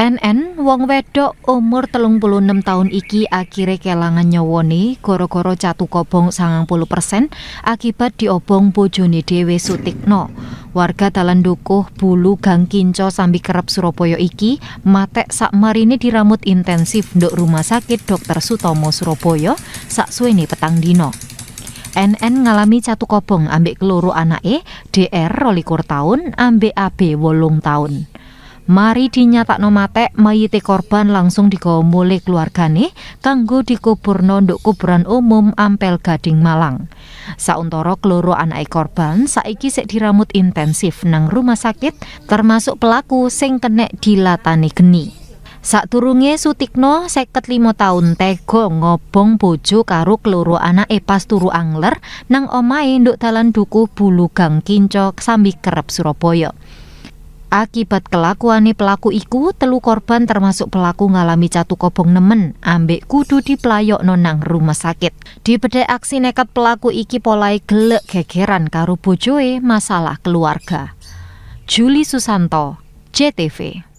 NN wong wedok umur telung puluh enam tahun iki akhirnya kelangan nyawone goro-goro catu kobong sangang puluh persen akibat diobong bojone dewe sutikno. Warga dalan dukuh bulu gang kinco sambi kerap Surabaya iki matek sak marine diramut intensif nduk rumah sakit Dr. Sutomo Surabaya sak suwene petang dino. NN ngalami catu kobong ambek keluru anake DR rolikur tahun ambek AB wolung tahun. Mari dinyatakno matek mayite korban langsung digawa mulih keluargane kanggo dikuburno nduk kuburan umum Ampel Gading Malang. Sauntara keloro anake korban saiki sik diramut intensif nang rumah sakit termasuk pelaku sing kenek dilatani geni. Sakturunge Sutikno seket lima tahun tego ngobong bojo karo keloro anake pas turu angler nang omahe nduk dalan duku bulu gang kinco sambi kerep Surabaya. Akibat kelakuane pelaku iku, telu korban termasuk pelaku ngalami catu kobong nemen, ambek kudu diplayok nonang rumah sakit. Di bedai aksi nekat pelaku iki polai gelek gegeran karo bojoe masalah keluarga. Juli Susanto, JTV.